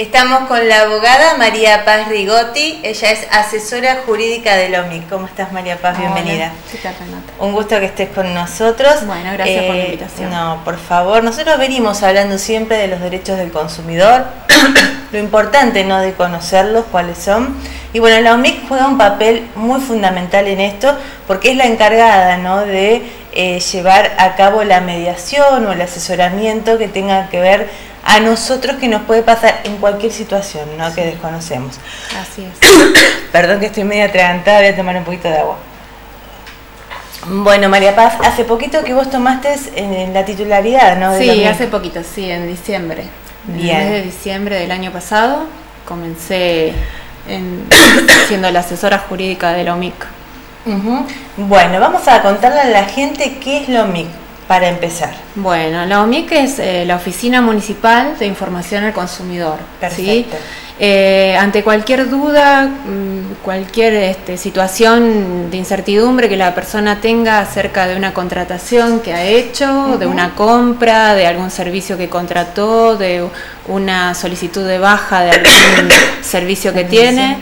Estamos con la abogada María Paz Rigotti, ella es asesora jurídica de LOMIC. ¿Cómo estás María Paz? Bienvenida. ¿Qué tal, Renata? Un gusto que estés con nosotros. Bueno, gracias por la eh, invitación. No, por favor, nosotros venimos hablando siempre de los derechos del consumidor, lo importante no de conocerlos, cuáles son. Y bueno, la OMIC juega un papel muy fundamental en esto porque es la encargada ¿no? de eh, llevar a cabo la mediación o el asesoramiento que tenga que ver a nosotros que nos puede pasar en cualquier situación, ¿no? Que desconocemos. Así es. Perdón que estoy media atragantada, voy a tomar un poquito de agua. Bueno, María Paz, hace poquito que vos tomaste en la titularidad, ¿no? sí, hace poquito, sí, en diciembre. Bien. En el mes de diciembre del año pasado comencé siendo la asesora jurídica de la OMIC. Bueno, vamos a contarle a la gente qué es la OMIC para empezar? Bueno, la OMIC es eh, la Oficina Municipal de Información al Consumidor. Perfecto. Eh, ante cualquier duda, mm, cualquier este, situación de incertidumbre que la persona tenga acerca de una contratación que ha hecho, de una compra, de algún servicio que contrató, de una solicitud de baja de algún servicio que tiene,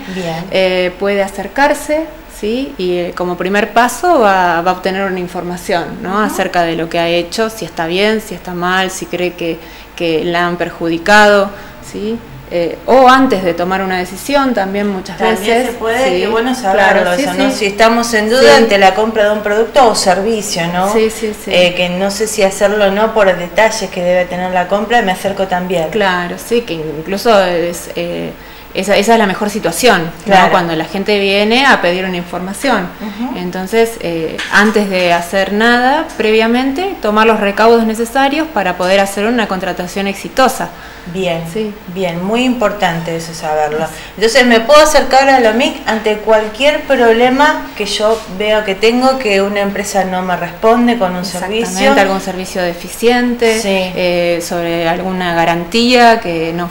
eh, puede acercarse ¿sí? Y eh, como primer paso va, a obtener una información ¿no? acerca de lo que ha hecho, si está bien, si está mal, si cree que, que la han perjudicado, ¿sí? Eh, o antes de tomar una decisión también muchas veces. se puede, qué bueno saberlo eso, ¿no? Si estamos en duda ante la compra de un producto o servicio, ¿no? Sí, sí, sí. Eh, que no sé si hacerlo o no por detalles que debe tener la compra, me acerco también. Claro, sí, que incluso es... Eh, esa, esa, es la mejor situación, cuando la gente viene a pedir una información. Entonces, eh, antes de hacer nada, previamente, tomar los recaudos necesarios para poder hacer una contratación exitosa. Bien, sí. bien, muy importante eso saberlo. Entonces, me puedo acercar a la MIC ante cualquier problema que yo veo que tengo, que una empresa no me responde con un servicio. algún servicio deficiente, eh, sobre alguna garantía que no,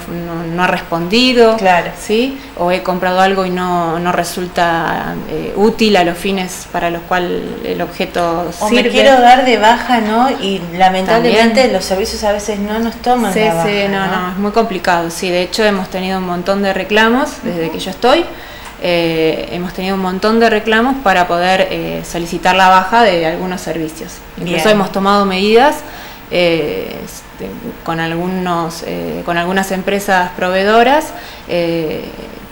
no, ha respondido. Claro. ¿Sí? O he comprado algo y no, no resulta eh, útil a los fines para los cuales el objeto o me quiero dar de baja, ¿no? Y lamentablemente los servicios a veces no nos toman sí, Sí, no, no es muy complicado. Sí, de hecho hemos tenido un montón de reclamos desde que yo estoy. Eh, hemos tenido un montón de reclamos para poder eh, solicitar la baja de algunos servicios. Incluso hemos tomado medidas eh, este, con, algunos, con algunas empresas proveedoras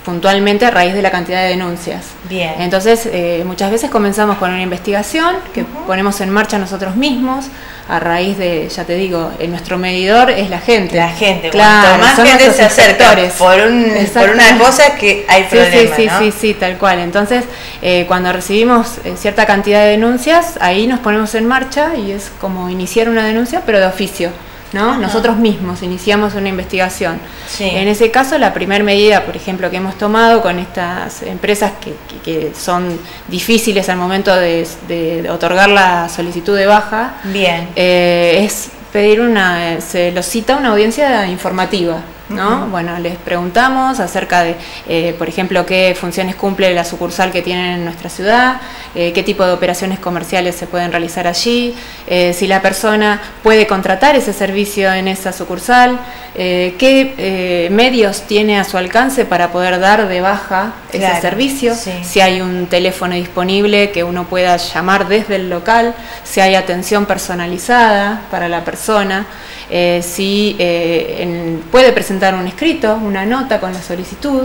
puntualmente a raíz de la cantidad de denuncias. Bien. Entonces, eh, muchas veces comenzamos con una investigación que ponemos en marcha nosotros mismos a raíz de, ya te digo, nuestro medidor es la gente. La gente, claro, más gente se acerca por, un, por una cosa que hay problemas, Sí, sí, sí, sí, tal cual. Entonces, eh, cuando recibimos eh, cierta cantidad de denuncias, ahí nos ponemos en marcha y es como iniciar una denuncia, pero de oficio. ¿No? Nosotros mismos iniciamos una investigación. En ese caso, la primera medida, por ejemplo, que hemos tomado con estas empresas que, que, son difíciles al momento de, otorgar la solicitud de baja, Bien. Eh, es pedir una, se lo cita una audiencia informativa. ¿No? Bueno, les preguntamos acerca de, eh, por ejemplo, qué funciones cumple la sucursal que tienen en nuestra ciudad, eh, qué tipo de operaciones comerciales se pueden realizar allí, eh, si la persona puede contratar ese servicio en esa sucursal, qué medios tiene a su alcance para poder dar de baja ese servicio, si hay un teléfono disponible que uno pueda llamar desde el local, si hay atención personalizada para la persona. Eh, si eh, puede presentar un escrito, una nota con la solicitud.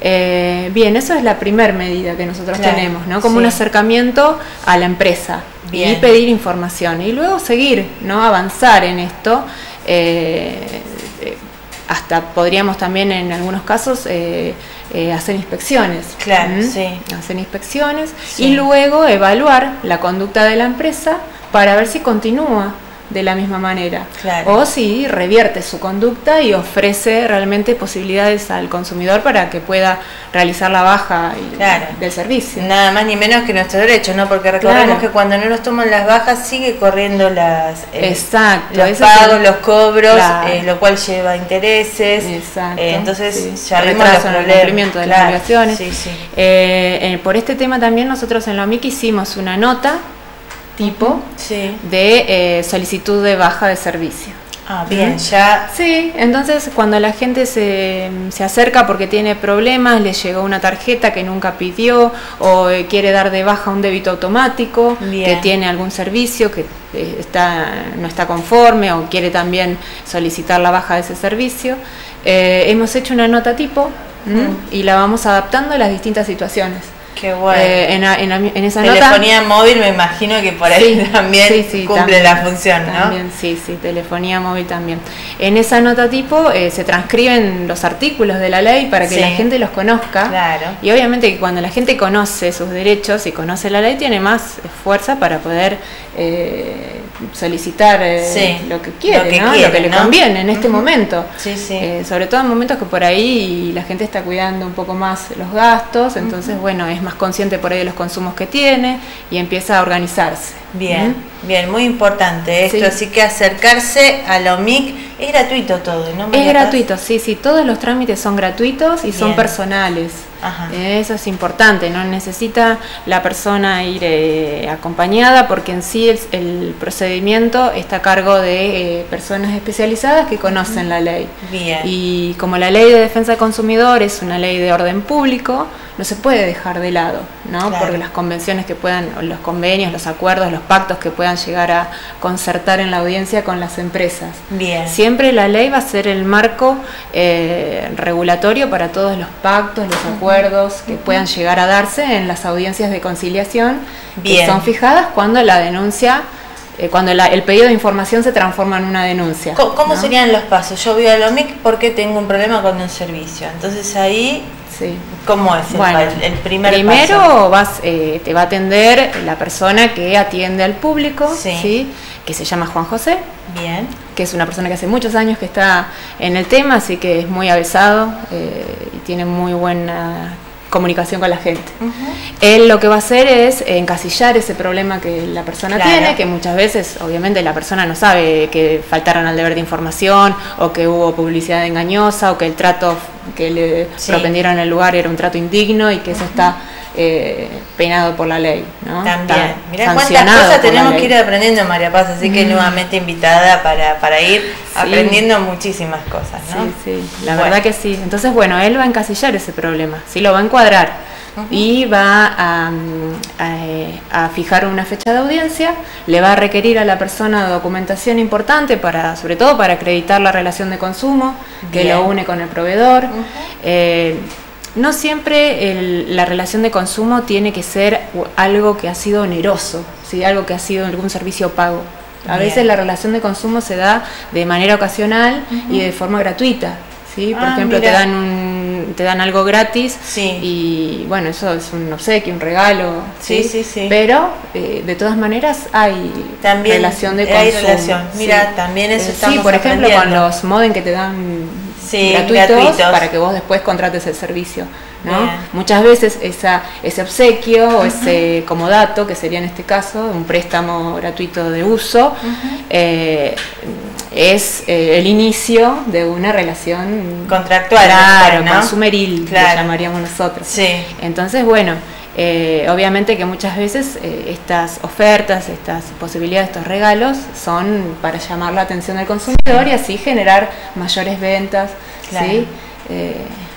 Eh, bien, eso es la primera medida que nosotros tenemos, ¿no? Como un acercamiento a la empresa y pedir información. Y luego seguir, ¿no? Avanzar en esto. hasta podríamos también en algunos casos hacer inspecciones. Claro, sí. Hacer inspecciones y luego evaluar la conducta de la empresa para ver si continúa de la misma manera. O si revierte su conducta y ofrece realmente posibilidades al consumidor para que pueda realizar la baja del servicio. Nada más ni menos que nuestro derecho, ¿no? Porque recordemos que cuando no nos toman las bajas sigue corriendo las eh, Exacto, los pagos, los cobros, eh, lo cual lleva intereses. Exacto. Eh, entonces ya vemos el cumplimiento de las obligaciones. por este tema también nosotros en la OMIC hicimos una nota tipo de eh, solicitud de baja de servicio. Ah, bien, ya. Sí, entonces cuando la gente se, se, acerca porque tiene problemas, le llegó una tarjeta que nunca pidió o eh, quiere dar de baja un débito automático, que tiene algún servicio que eh, está, no está conforme o quiere también solicitar la baja de ese servicio, eh, hemos hecho una nota tipo y la vamos adaptando a las distintas situaciones. Qué bueno. Eh, en, esa telefonía móvil me imagino que por ahí también cumple la función, ¿no? También, sí, sí, telefonía móvil también. En esa nota tipo eh, se transcriben los artículos de la ley para que la gente los conozca. Claro. Y obviamente que cuando la gente conoce sus derechos y conoce la ley tiene más fuerza para poder eh, solicitar lo que quiere, lo que, le conviene en este momento. Eh, sobre todo en momentos que por ahí la gente está cuidando un poco más los gastos, entonces bueno, es más consciente por ahí de los consumos que tiene y empieza a organizarse. Bien, bien, muy importante esto, así que acercarse a la OMIC es gratuito todo, ¿no? Es gratuito, sí, sí, todos los trámites son gratuitos y son personales. Eso es importante, no necesita la persona ir eh, acompañada porque en sí el, procedimiento está a cargo de eh, personas especializadas que conocen la ley. Bien. Y como la ley de defensa del consumidor es una ley de orden público, no se puede dejar de lado, ¿no? Porque las convenciones que puedan, los convenios, los acuerdos, los pactos que puedan llegar a concertar en la audiencia con las empresas. Bien. Siempre la ley va a ser el marco eh, regulatorio para todos los pactos, los acuerdos que puedan llegar a darse en las audiencias de conciliación que son fijadas cuando la denuncia eh, cuando el pedido de información se transforma en una denuncia. ¿Cómo, serían los pasos? Yo voy a la OMIC porque tengo un problema con un servicio. Entonces ahí Sí. ¿Cómo es el, primer Primero vas, eh, te va a atender la persona que atiende al público, sí. que se llama Juan José. Bien. Que es una persona que hace muchos años que está en el tema, así que es muy avesado eh, y tiene muy buena comunicación con la gente. Él lo que va a hacer es encasillar ese problema que la persona tiene, que muchas veces obviamente la persona no sabe que faltaron al deber de información o que hubo publicidad engañosa o que el trato que le propendieron en el lugar era un trato indigno y que eso está eh, penado por la ley. ¿no? También. Mirá cuántas cosas tenemos que ir aprendiendo, María Paz, así que nuevamente invitada para, para ir aprendiendo muchísimas cosas. ¿no? Sí, sí, la verdad que sí. Entonces, bueno, él va a encasillar ese problema, sí, lo va a encuadrar. Y va a, a, fijar una fecha de audiencia, le va a requerir a la persona documentación importante para, sobre todo para acreditar la relación de consumo que lo une con el proveedor. No siempre la relación de consumo tiene que ser algo que ha sido oneroso, ¿sí? algo que ha sido algún servicio pago. A veces la relación de consumo se da de manera ocasional y de forma gratuita. ¿sí? Por ah, ejemplo, te dan, un, te dan algo gratis y bueno, eso es un obsequio, un regalo. Sí, sí, sí. Pero eh, de todas maneras hay relación de consumo. Relación. Mira, también eso eh, Sí, por ejemplo, con los modem que te dan gratuitos, para que vos después contrates el servicio. ¿no? Muchas veces esa, ese obsequio o ese comodato, que sería en este caso un préstamo gratuito de uso, eh, es eh, el inicio de una relación contractual, claro, consumeril, llamaríamos nosotros. Sí. Entonces, bueno, eh, obviamente que muchas veces estas ofertas, estas posibilidades, estos regalos son para llamar la atención del consumidor y así generar mayores ventas, ¿sí?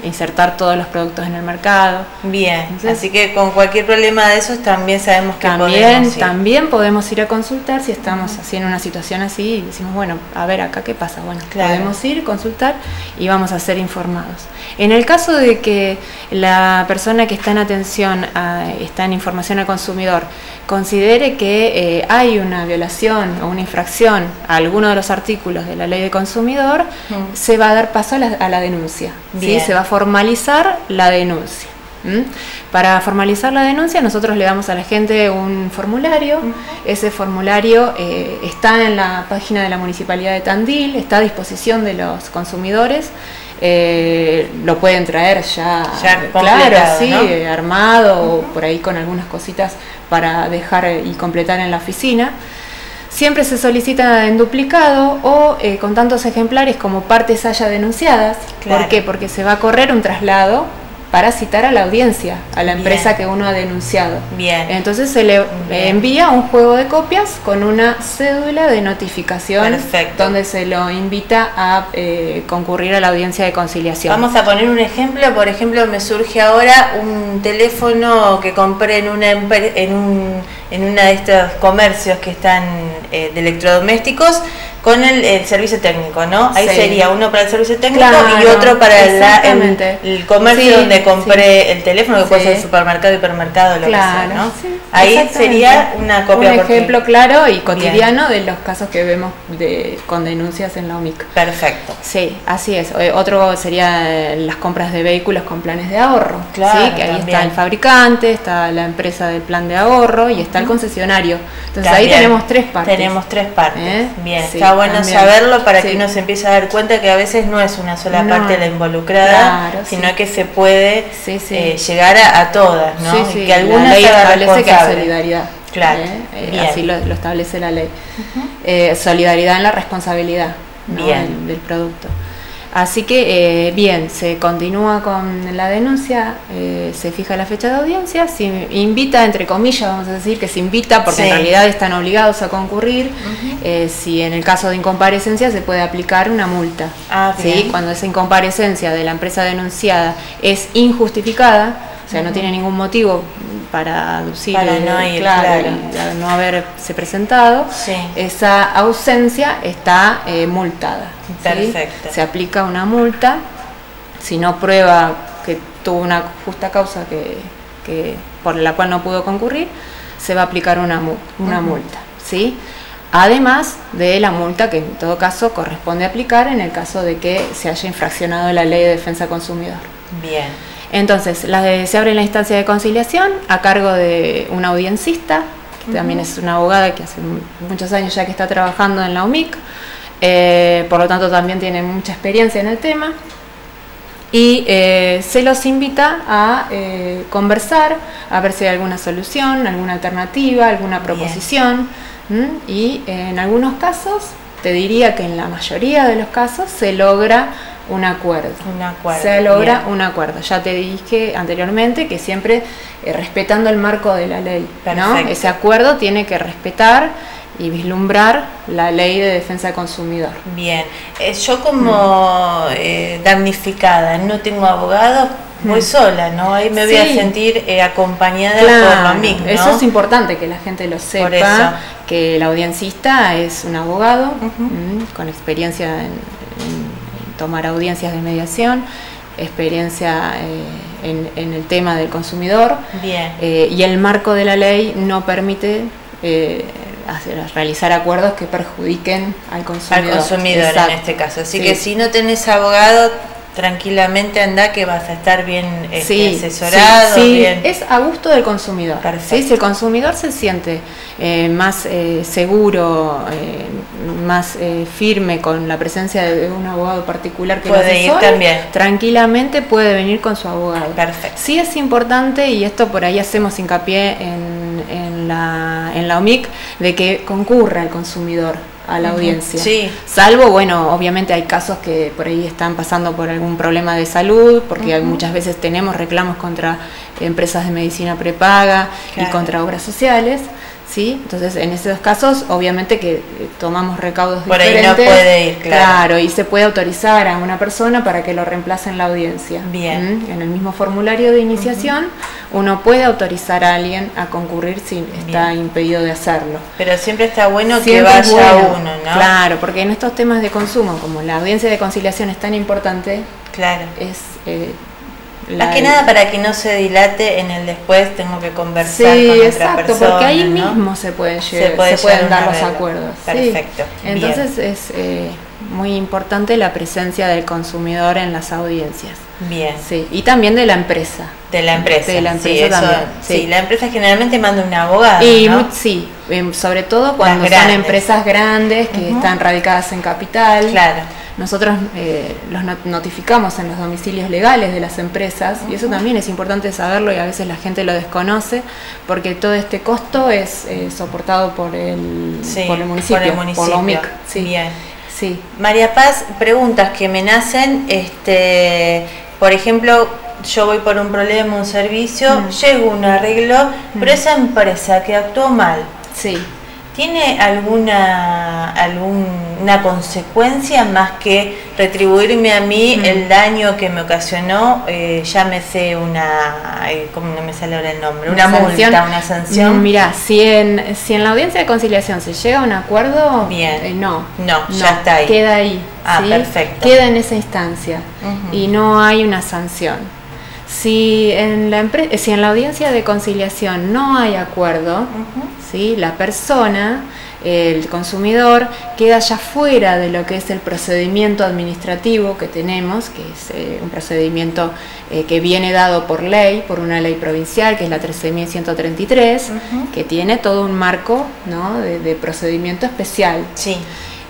Insertar todos los productos en el mercado. Bien, así que con cualquier problema de esos también sabemos que también, podemos ir. También podemos ir a consultar si estamos así en una situación así y decimos, bueno, a ver acá qué pasa. Bueno, podemos ir, consultar y vamos a ser informados. En el caso de que la persona que está en atención, está en información al consumidor, considere que eh, hay una violación o una infracción a alguno de los artículos de la ley de consumidor, se va a dar paso a la, denuncia. ¿sí? Se va a formalizar la denuncia. Para formalizar la denuncia nosotros le damos a la gente un formulario, ese formulario eh, está en la página de la Municipalidad de Tandil, está a disposición de los consumidores, eh, lo pueden traer ya, claro, sí, armado o por ahí con algunas cositas para dejar y completar en la oficina. Siempre se solicita en duplicado o eh, con tantos ejemplares como partes haya denunciadas. ¿Por qué? Porque se va a correr un traslado para citar a la audiencia, a la empresa que uno ha denunciado. Bien. Entonces se le envía un juego de copias con una cédula de notificación Perfecto. donde se lo invita a eh, concurrir a la audiencia de conciliación. Vamos a poner un ejemplo, por ejemplo, me surge ahora un teléfono que compré en una en un en una de estos comercios que están eh, de electrodomésticos con el, el servicio técnico, ¿no? Ahí Sí. sería uno para el servicio técnico y otro para la- el, comercio Sí, donde compré sí. el teléfono, que puede ser supermercado, hipermercado, lo que Claro, sea, ¿no? Ahí sería una copia Un ejemplo claro y cotidiano de los casos que vemos de, con denuncias en la UMIC. Perfecto. Sí, así es. Eh, Otro sería eh, las compras de vehículos con planes de ahorro. Claro, ¿sí? Que ahí también. está el fabricante, está la empresa del plan de ahorro y está el concesionario. Entonces ahí tenemos tres partes. Tenemos tres partes. ¿Eh? Bien, Sí, está bueno también. saberlo para Sí. que uno se empiece a dar cuenta que a veces no es una sola No. parte la involucrada, Claro, sino sí. que se puede eh, llegar a, a todas, ¿no? Y que alguna la ley establece que responsable. solidaridad. Claro, ¿eh? Así lo, lo establece la ley. Solidaridad en la responsabilidad ¿no? Bien. del, del producto. Así que, eh, bien, se continúa con la denuncia, eh, se fija la fecha de audiencia, se invita, entre comillas, vamos a decir que se invita, porque Sí. en realidad están obligados a concurrir. eh, si en el caso de incomparecencia se puede aplicar una multa. Ah, ¿sí? Cuando esa incomparecencia de la empresa denunciada es injustificada, o sea, no tiene ningún motivo para aducir, Para no ir, claro, no haberse presentado, Sí. esa ausencia está eh, multada. ¿sí? Perfecto. Se aplica una multa, si no prueba que tuvo una justa causa que, que- por la cual no pudo concurrir, se va a aplicar una, una multa. ¿sí? Además de la multa que en todo caso corresponde aplicar en el caso de que se haya infraccionado la ley de defensa consumidor. Bien. Entonces, la de- se abre la instancia de conciliación a cargo de una audiencista, que también es una abogada que hace mu- muchos años ya que está trabajando en la UMIC, eh, por lo tanto también tiene mucha experiencia en el tema. Y eh, se los invita a eh, conversar, a ver si hay alguna solución, alguna alternativa, alguna proposición. Y en algunos casos, te diría que en la mayoría de los casos se logra un acuerdo. Un acuerdo. Se logra Bien. un acuerdo. Ya te dije anteriormente que siempre eh, respetando el marco de la ley. Ese acuerdo tiene que respetar y vislumbrar la ley de defensa del consumidor. Bien. Eh, yo como Mm. eh, damnificada, no tengo abogado, voy sola, ¿no? Ahí me voy a Mm. Sentir eh, acompañada Claro, por la MIC, ¿no? Eso es importante que la gente lo sepa, eso. que el audiencista es un abogado mm, con experiencia en, en- en tomar audiencias de mediación, experiencia eh, en, en el tema del consumidor Bien. eh, y el marco de la ley no permite eh, hacer- realizar acuerdos que perjudiquen al al consumidor. consumidor Exacto. en este caso. Así Sí. que si no tenés abogado, tranquilamente anda que vas a estar bien este, Sí, asesorado, sí, sí, bien. es a gusto del consumidor. ¿sí? Si el consumidor se siente eh, más eh, seguro, eh, más eh, firme con la presencia de un abogado particular que lo Puede ir también. tranquilamente puede venir con su abogado. Perfecto. Sí es importante, y esto por ahí hacemos hincapié en, en la, en la OMIC, de que concurra el consumidor a la audiencia. Sí. Salvo, bueno, obviamente hay casos que por ahí están pasando por algún problema de salud, porque hay- muchas veces tenemos reclamos contra empresas de medicina prepaga Claro. y contra obras sociales. ¿Sí? Entonces, en esos casos, obviamente que eh, tomamos recaudos Por ahí no diferentes. puede ir, claro. y se puede autorizar a una persona para que lo reemplace en la audiencia. Bien. ¿Mm? En el mismo formulario de iniciación, uno puede autorizar a alguien a concurrir si está impedido de hacerlo. Pero siempre está bueno Siempre que vaya bueno, uno, ¿no? Claro, porque en estos temas de consumo, como la audiencia de conciliación es tan importante, Claro. es eh, Más que nada para que no se dilate en el después, tengo que conversar Sí, con otra exacto, persona. porque ahí ¿no? mismo se pueden, Se llegar- puede se pueden dar los acuerdos. sí. Perfecto, bien. Entonces es eh, muy importante la presencia del consumidor en las audiencias. Bien. Sí, y también de la empresa. De la empresa. De la sí, empresa eso- también. sí, la empresa generalmente manda un abogado. Y ¿no? mu- sí, em, sobre todo cuando son empresas grandes que están radicadas en capital. Claro. Nosotros eh, los not- notificamos en los domicilios legales de las empresas y eso también es importante saberlo y a veces la gente lo desconoce porque todo este costo es eh, soportado por el, Sí, por el municipio, por el municipio. la UMIC. Sí, Bien. sí. María Paz, preguntas que me nacen, este, por ejemplo, yo voy por un problema, un servicio, llego a un arreglo, pero esa empresa que actuó mal, Sí. ¿Tiene alguna, alguna consecuencia más que retribuirme a mí el daño que me ocasionó? Eh, llámese una, eh, ¿cómo no me sale ahora el nombre? Una, multa, una sanción. Mm, Mira, si en, si en la audiencia de conciliación se llega a un acuerdo, Bien. eh, no. No, ya está ahí. Queda ahí. Ah, ¿sí? perfecto. Queda en esa instancia y no hay una sanción. Si en, la empre- si en la audiencia de conciliación no hay acuerdo. ¿sí? la persona, el consumidor, queda ya fuera de lo que es el procedimiento administrativo que tenemos, que es eh, un procedimiento eh, que viene dado por ley, por una ley provincial, que es la 13.133, Ujú. que tiene todo un marco ¿no? de, de procedimiento especial. Sí,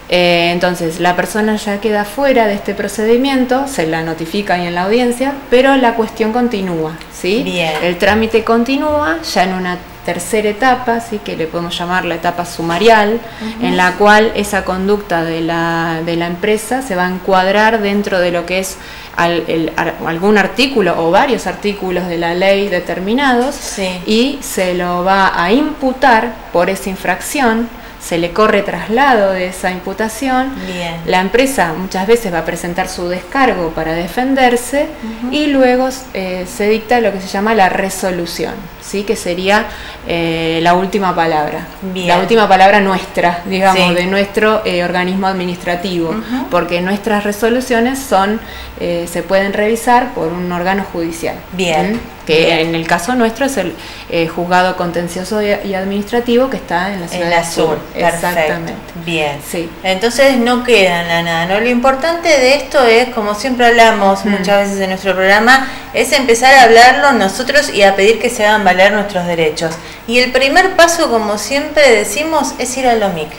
Eh, entonces, la persona ya queda fuera de este procedimiento, se la notifica ahí en la audiencia, pero la cuestión continúa, ¿sí? Bien. El trámite continúa ya en una tercera etapa, ¿sí? que le podemos llamar la etapa sumarial, en la cual esa conducta de la, de la empresa se va a encuadrar dentro de lo que es al- el- ar- algún artículo o varios artículos de la ley determinados Sí. y se lo va a imputar por esa infracción, se le corre traslado de esa imputación. bien. La empresa muchas veces va a presentar su descargo para defenderse y luego eh, se dicta lo que se llama la resolución, ¿sí? que sería eh, la última palabra. Bien. La última palabra nuestra, digamos, Sí. de nuestro eh, organismo administrativo, porque nuestras resoluciones son, eh, se pueden revisar por un órgano judicial. Bien. ¿m? Que Bien. en el caso nuestro es el eh, juzgado contencioso y, y administrativo que está en la ciudad En la del sur. Exactamente. Bien. Sí. Entonces no queda en la nada, ¿no? Lo importante de esto es, como siempre hablamos Mm. muchas veces en nuestro programa, es empezar a hablarlo nosotros y a pedir que se hagan valer nuestros derechos. Y el primer paso, como siempre decimos, es ir a la OMIC.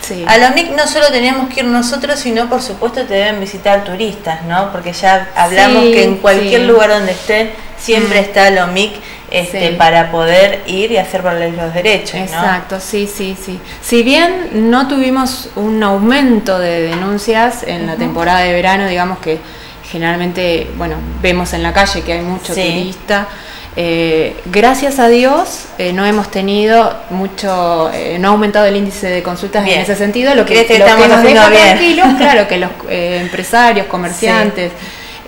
Sí. A la OMIC no solo tenemos que ir nosotros, sino por supuesto te deben visitar turistas, ¿no? Porque ya hablamos Sí, que en cualquier sí. lugar donde estén siempre Mm. está la OMIC este, para poder ir y hacer valer los derechos, ¿no? Exacto, sí, sí, sí. Si bien no tuvimos un aumento de denuncias en la temporada de verano, digamos que generalmente, bueno, vemos en la calle que hay mucho turista. Eh, gracias a Dios eh, no hemos tenido mucho, eh, no ha aumentado el índice de consultas Bien. en ese sentido, lo que, ¿Crees que lo estamos nos haciendo deja bien? tranquilos, claro, que los eh, empresarios, comerciantes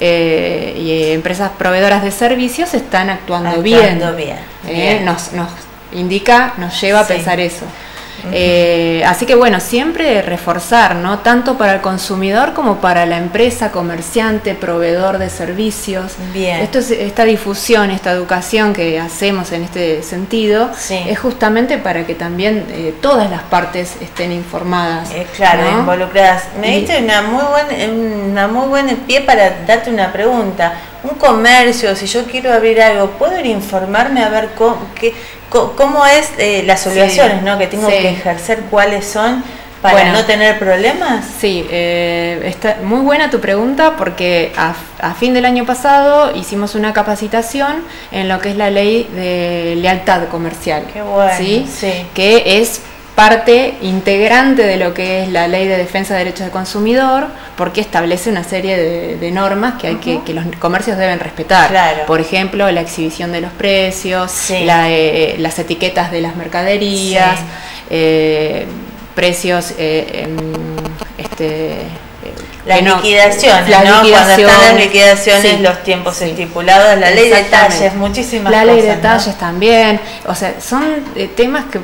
y empresas proveedoras de servicios están actuando, bien. Actuando bien, bien. Nos, nos indica, nos lleva Sí. a pensar eso. Eh, así que bueno, siempre reforzar, ¿no? Tanto para el consumidor como para la empresa, comerciante, proveedor de servicios. Bien. Esto es- esta difusión, esta educación que hacemos en este sentido, Sí. es justamente para que también eh, todas las partes estén informadas. Eh, claro, ¿no? involucradas. Me Y- diste una muy buen, una muy buen pie para darte una pregunta. Un comercio, si yo quiero abrir algo, ¿puedo ir informarme a ver cómo, qué, cómo es eh, las Sí, obligaciones ¿no? que tengo sí. que ejercer, cuáles son, para Bueno. no tener problemas? Sí, eh, está muy buena tu pregunta porque a, a fin del año pasado hicimos una capacitación en lo que es la ley de lealtad comercial. Qué bueno, ¿sí? sí. Que es parte integrante de lo que es la ley de defensa de derechos del consumidor porque establece una serie de, de normas que hay que, que los comercios deben respetar. Claro. Por ejemplo, la exhibición de los precios, Sí. la, eh, las etiquetas de las mercaderías, Sí. eh, precios eh, em, este, eh, Las no- liquidaciones, las ¿no? Cuando están las liquidaciones, sí, los tiempos sí. estipulados, la ley de detalles, muchísimas La cosas. ley de ¿no? detalles también, o sea, son eh, temas que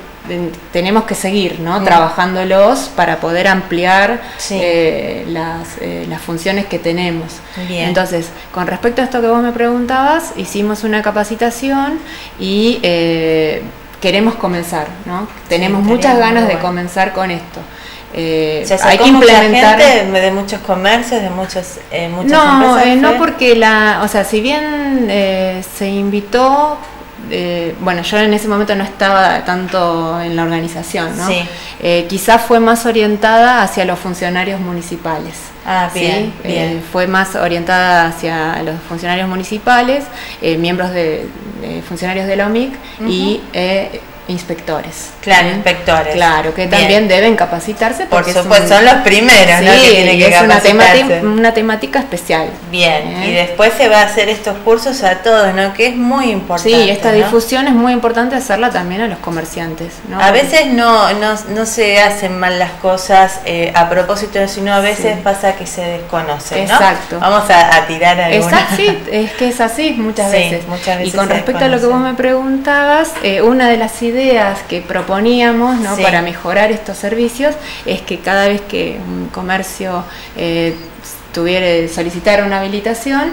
tenemos que seguir, ¿no? Mm. Trabajándolos para poder ampliar Sí. eh, las, eh, las funciones que tenemos. Bien. Entonces, con respecto a esto que vos me preguntabas, hicimos una capacitación y eh, queremos comenzar, ¿no? Tenemos muchas ganas de comenzar con esto. Eh, hay que implementar. gente de muchos comercios, de muchos, eh, muchas No, empresas. eh, no porque la, o sea, si bien eh, se invitó, eh, bueno, yo en ese momento no estaba tanto en la organización, ¿no? Sí. Eh, quizás fue más orientada hacia los funcionarios municipales. Ah, ¿sí? bien, Eh, bien. fue más orientada hacia los funcionarios municipales, eh, miembros de, de funcionarios de la OMIC y eh, inspectores. Claro, inspectores. Claro, que también deben capacitarse. Por supuesto, son los primeros, ¿no? Que tienen que es una, temática, una temática especial. Bien, y ¿Eh? después se va a hacer estos cursos a todos, ¿no? Que es muy importante. Sí, esta difusión es muy importante hacerla también a los comerciantes. ¿no? A veces no, no, no se hacen mal las cosas eh, a propósito, sino a veces pasa que se desconoce, ¿no? Exacto. Vamos a, tirar alguna. Exacto, sí, es que es así muchas veces. Muchas veces. Y con respecto a lo que vos me preguntabas, eh, una de las ideas que proponíamos ¿no? para mejorar estos servicios es que cada vez que un comercio eh, tuviera solicitar una habilitación,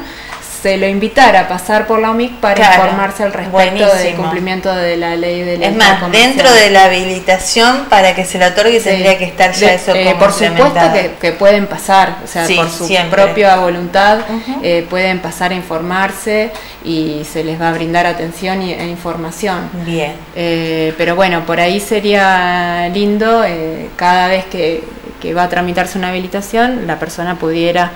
se lo invitara a pasar por la OMIC para informarse al respecto del cumplimiento de la ley de la Es más, dentro de la habilitación, para que se lo otorgue, tendría que estar ya eso eh, Por supuesto que, pueden pasar, o sea, por su propia voluntad, eh, pueden pasar a informarse y se les va a brindar atención e información. Bien. Eh, pero bueno, por ahí sería lindo cada vez que, que, va a tramitarse una habilitación, la persona pudiera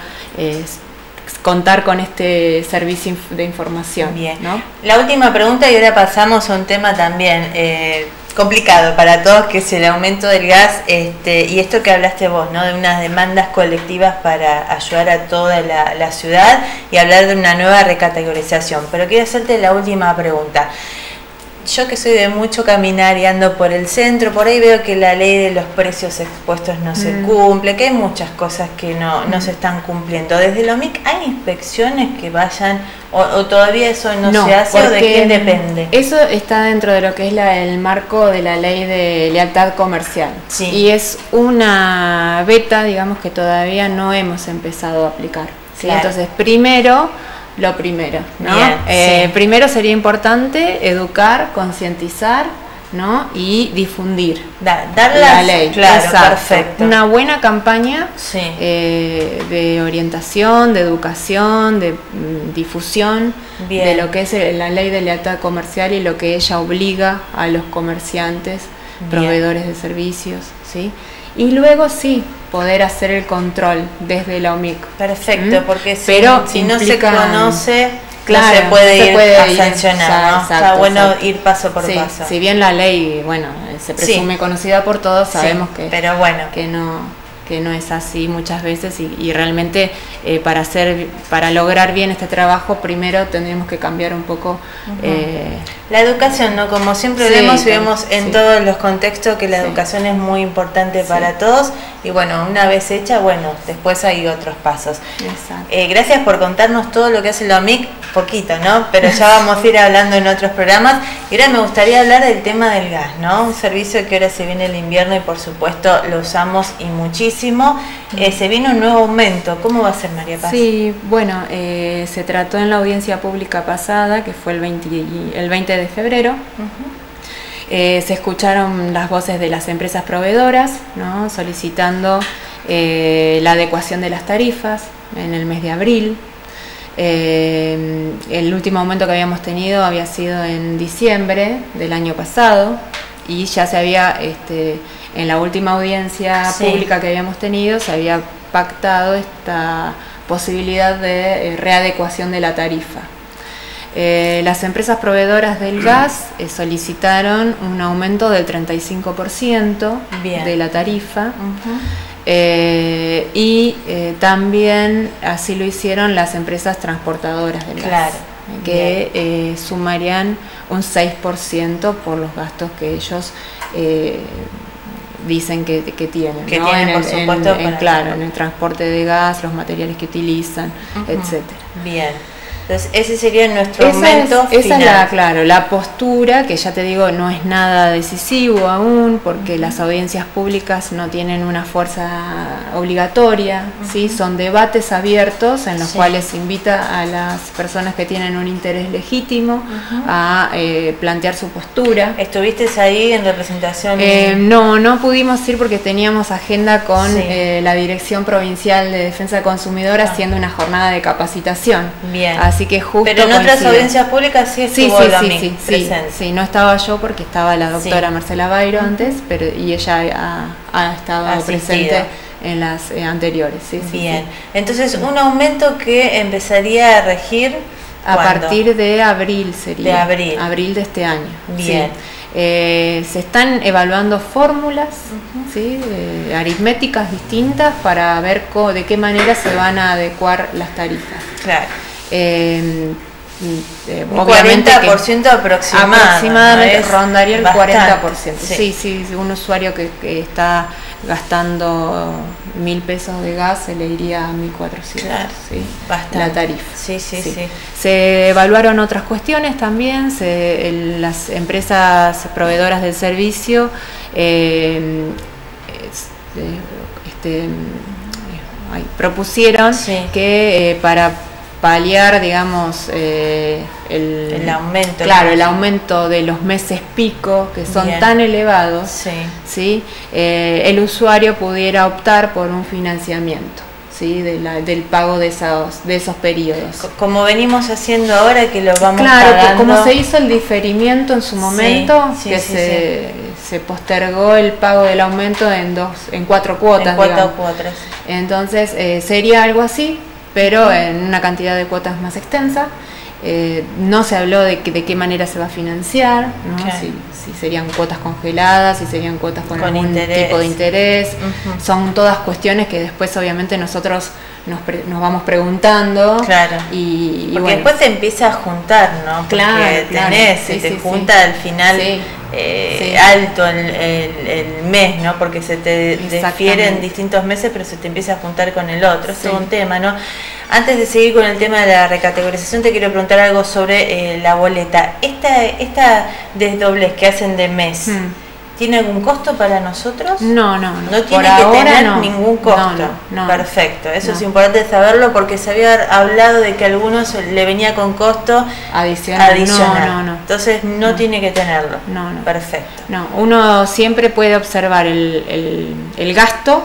contar con este servicio de información. Bien. La última pregunta y ahora pasamos a un tema también eh, complicado para todos, que es el aumento del gas este, y esto que hablaste vos, ¿no? de unas demandas colectivas para ayudar a toda la, la ciudad y hablar de una nueva recategorización. Pero quiero hacerte la última pregunta yo que soy de mucho caminar y ando por el centro, por ahí veo que la ley de los precios expuestos no se mm. cumple, que hay muchas cosas que no, no se están cumpliendo. Desde la OMIC, ¿hay inspecciones que vayan o, todavía eso no, se hace o de quién depende? Eso está dentro de lo que es la, el marco de la ley de lealtad comercial. Y es una beta, digamos, que todavía no hemos empezado a aplicar. Entonces, primero lo primero, ¿no? Eh, primero sería importante educar, concientizar, ¿no? Y difundir la ley. Claro, perfecto. Una buena campaña eh, de orientación, de educación, de mm, difusión de lo que es la ley de lealtad comercial y lo que ella obliga a los comerciantes, proveedores de servicios, ¿sí? Y luego sí, poder hacer el control desde la OMIC. Perfecto, ¿Mm? porque si, si no se conoce, no se puede ir a sancionar, ¿no? Está bueno ir paso por paso. Si bien la ley, bueno, se presume conocida por todos, sabemos que, pero bueno. que no que no es así muchas veces y, realmente eh, para hacer para lograr bien este trabajo primero tendríamos que cambiar un poco eh, la educación no como siempre vemos y vemos en todos los contextos que la educación es muy importante para todos y bueno una vez hecha bueno después hay otros pasos. Eh, gracias por contarnos todo lo que hace la OMIC poquito no pero ya vamos a ir hablando en otros programas. Y ahora me gustaría hablar del tema del gas no un servicio que ahora se viene el invierno y por supuesto lo usamos y muchísimo eh, se viene un nuevo aumento. ¿Cómo va a ser, María Paz? Sí, bueno, eh, se trató en la audiencia pública pasada, que fue el 20, el 20 de febrero. Eh, se escucharon las voces de las empresas proveedoras, ¿no? solicitando la adecuación de las tarifas en el mes de abril. el último aumento que habíamos tenido había sido en diciembre del año pasado y ya se había este, en la última audiencia pública que habíamos tenido se había pactado esta posibilidad de eh, readecuación de la tarifa. Eh, las empresas proveedoras del gas eh, solicitaron un aumento del 35% de la tarifa y también así lo hicieron las empresas transportadoras del gas, que sumarían un 6% por los gastos que ellos dicen que, que tienen, que tienen en, por supuesto, claro, en el transporte de gas, los materiales que utilizan, etcétera. Bien. Entonces, ese sería nuestro momento Esa es la, claro, la postura, que ya te digo, no es nada decisivo aún, porque las audiencias públicas no tienen una fuerza obligatoria, ¿sí? son debates abiertos en los cuales se invita a las personas que tienen un interés legítimo a eh, plantear su postura. ¿Estuviste ahí en representación? Eh, no, no pudimos ir porque teníamos agenda con eh, la Dirección Provincial de Defensa del Consumidor ah. haciendo una jornada de capacitación. Bien. Así que justo. Pero en otras audiencias públicas sí estuvo sí, sí, sí, sí, sí, no estaba yo porque estaba la doctora Marcela Bairo antes, pero y ella ha, estado presente en las eh, anteriores. Sí, Bien. Entonces, un aumento que empezaría a regir. A partir de abril sería. De abril. Abril de este año. Bien. Eh, se están evaluando fórmulas ¿sí? Eh, aritméticas distintas para ver de qué manera se van a adecuar las tarifas. Claro. Eh, eh, un 40% aproximadamente rondaría el 40%. Sí. sí, un usuario que, está gastando mil pesos de gas se le iría a 1400 la tarifa. Sí, sí, sí, Se evaluaron otras cuestiones también, las empresas proveedoras del servicio eh, este, eh, propusieron que para paliar, digamos, eh, el, aumento. Claro, el aumento de los meses pico, que son tan elevados, sí. ¿sí? Eh, el usuario pudiera optar por un financiamiento. ¿sí? De del pago de esos, de esos periodos. Como venimos haciendo ahora que lo vamos Claro, como se hizo el diferimiento en su momento, que se, se, postergó el pago del aumento en dos, en cuatro cuotas. En cuatro cuotas. Entonces, eh, sería algo así, pero en una cantidad de cuotas más extensa. Eh, no se habló de, de, qué manera se va a financiar, si, serían cuotas congeladas, si serían cuotas con, algún tipo de interés. Son todas cuestiones que después obviamente nosotros nos, nos vamos preguntando. Claro. Y, Porque después se empieza a juntar, ¿no? claro, tenés, se te junta al final eh, alto el, el, mes, ¿no? Porque se te en distintos meses, pero se te empieza a juntar con el otro. es un tema, ¿no? Antes de seguir con el tema de la recategorización, te quiero preguntar algo sobre eh, la boleta. Esta, esta desdoblez que hacen de mes. Hmm. ¿Tiene algún costo para nosotros? No, no, no. No tiene que tener ningún costo. No, Perfecto, eso es importante saberlo porque se había hablado de que a algunos le venía con costo adicional. No, no, Entonces no, tiene que tenerlo. No, no. Perfecto. No, uno siempre puede observar el, el, gasto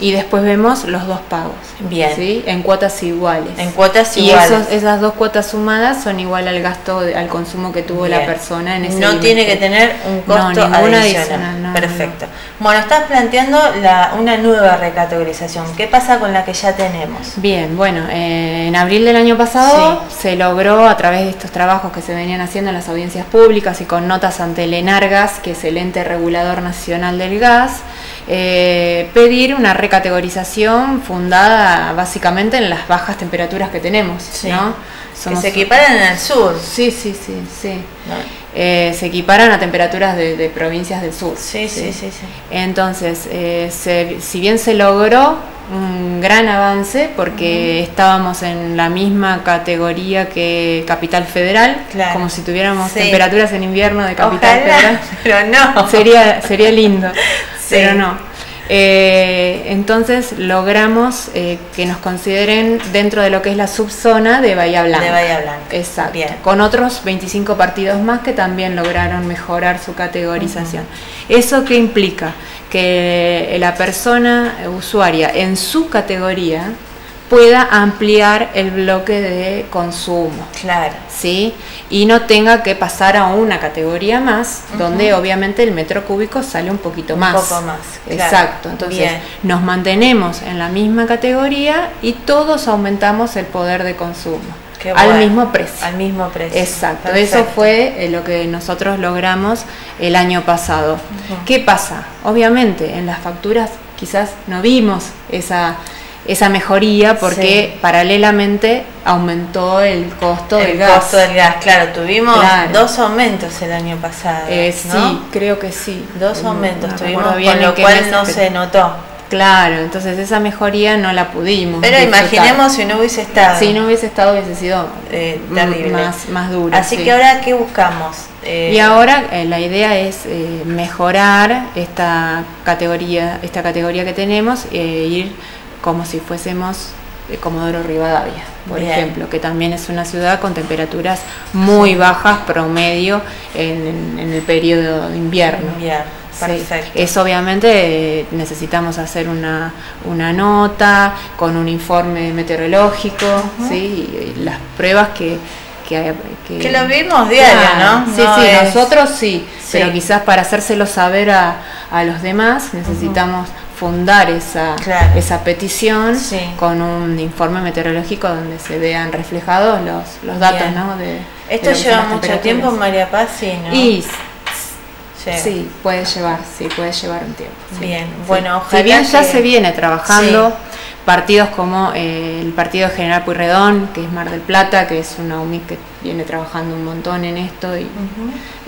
y después vemos los dos pagos. Bien. ¿sí? En cuotas iguales. En cuotas iguales. Y esas dos cuotas sumadas son igual al gasto, al consumo que tuvo la persona en ese No tiene que tener un costo adicional Perfecto. Bueno, estás planteando la, una nueva recategorización. ¿Qué pasa con la que ya tenemos? Bien, bueno, eh, en abril del año pasado se logró a través de estos trabajos que se venían haciendo en las audiencias públicas y con notas ante el ENARGAS, que es el ente regulador nacional del gas, eh, pedir una recategorización fundada básicamente en las bajas temperaturas que tenemos, ¿no? que se equiparan el sur. Sí, sí, sí, sí. Eh, se equiparan a temperaturas de, provincias del sur. Sí, sí, sí. sí, Entonces, eh, si bien se logró un gran avance porque estábamos en la misma categoría que Capital Federal, como si tuviéramos temperaturas en invierno de Capital Federal. Pero no. Sería, sería lindo, pero no. Eh, entonces logramos eh, que nos consideren dentro de lo que es la subzona de Bahía Blanca. De Bahía Blanca. Exacto. Con otros 25 partidos más que también lograron mejorar su categorización. ¿Eso qué implica? Que la persona usuaria en su categoría pueda ampliar el bloque de consumo. Claro. ¿Sí? Y no tenga que pasar a una categoría más, donde obviamente el metro cúbico sale un poquito más. Un poco más. Exacto. Entonces nos mantenemos en la misma categoría y todos aumentamos el poder de consumo. al mismo precio. Al mismo precio. Exacto. Eso fue eh, lo que nosotros logramos el año pasado. ¿Qué pasa? Obviamente en las facturas quizás no vimos esa esa mejoría porque paralelamente aumentó el costo del gas. El costo del gas, claro, tuvimos dos aumentos el año pasado. Eh, Sí, creo que sí. Dos aumentos tuvimos, bien con lo cual no se notó. Claro, entonces esa mejoría no la pudimos. Pero imaginemos si no hubiese estado. Si no hubiese estado hubiese sido eh, terrible. Más, más duro. Así que ahora, ¿qué buscamos? Eh, y ahora eh, la idea es mejorar esta categoría, esta categoría que tenemos, e ir como si fuésemos de Comodoro Rivadavia, por ejemplo, que también es una ciudad con temperaturas muy bajas promedio en, el periodo de invierno. Es obviamente necesitamos hacer una, una, nota con un informe meteorológico, ¿sí? las pruebas que, que, que, lo vimos diario, ¿no? Sí, sí, nosotros sí, pero quizás para hacérselo saber a, a los demás necesitamos fundar esa, esa petición con un informe meteorológico donde se vean reflejados los, los datos ¿no? de esto lleva mucho tiempo María Paz sí, y Sí, puede llevar, sí, puede llevar un tiempo. Bien, bueno, ojalá Si bien ya se viene trabajando, partidos como eh, el partido General Puyredón, que es Mar del Plata, que es una UMIC que viene trabajando un montón en esto y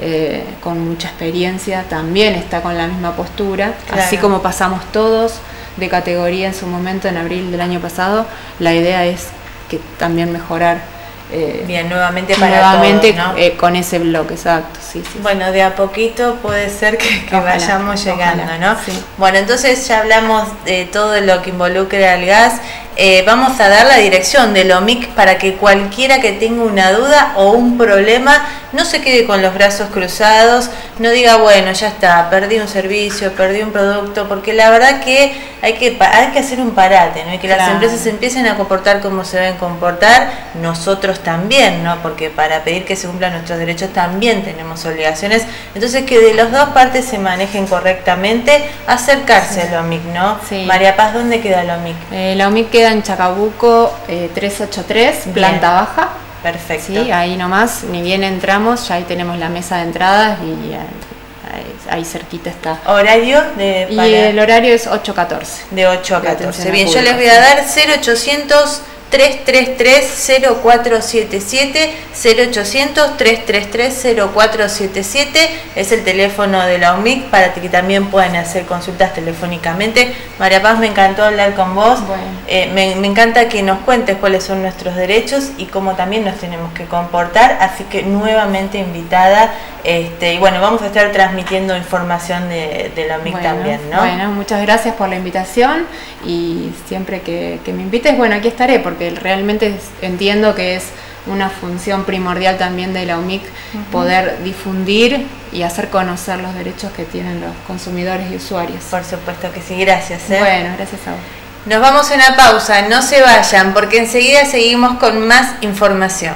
eh, con mucha experiencia, también está con la misma postura, así como pasamos todos de categoría en su momento en abril del año pasado, la idea es que también mejorar eh, Bien, nuevamente para nuevamente eh, con ese bloque, exacto. Sí, sí, bueno, de a poquito puede ser que, vayamos llegando, ¿no? Bueno, entonces ya hablamos de todo lo que involucra al gas. Eh, vamos a dar la dirección del OMIC para que cualquiera que tenga una duda o un problema no se quede con los brazos cruzados, no diga, bueno, ya está, perdí un servicio, perdí un producto, porque la verdad que hay que, hay que hacer un parate, ¿no? Y que las empresas empiecen a comportar como se deben comportar, nosotros también, ¿no? Porque para pedir que se cumplan nuestros derechos también tenemos obligaciones. Entonces, que de las dos partes se manejen correctamente, acercarse al OMIC, ¿no? María Paz, ¿dónde queda el OMIC? Eh, el OMIC queda en Chacabuco 383, eh, planta baja. Perfecto. Sí, ahí nomás, ni bien entramos, ya ahí tenemos la mesa de entradas y eh, ahí, cerquita está. ¿Horario? De, Y el horario es 8.14. De 8 a 14. Bien, yo les voy a dar 0800 333-0477, 0800-333-0477 es el teléfono de la UMIC para que también puedan hacer consultas telefónicamente. María Paz, me encantó hablar con vos. Eh, me, encanta que nos cuentes cuáles son nuestros derechos y cómo también nos tenemos que comportar. Así que nuevamente invitada. Este, y bueno, vamos a estar transmitiendo información de, la UMIC también, ¿no? Bueno, muchas gracias por la invitación y siempre que, que me invites, bueno, aquí estaré porque realmente entiendo que es una función primordial también de la UMIC poder difundir y hacer conocer los derechos que tienen los consumidores y usuarios. Por supuesto que sí, gracias. ¿eh? Bueno, gracias a vos. Nos vamos a una pausa, no se vayan porque enseguida seguimos con más información.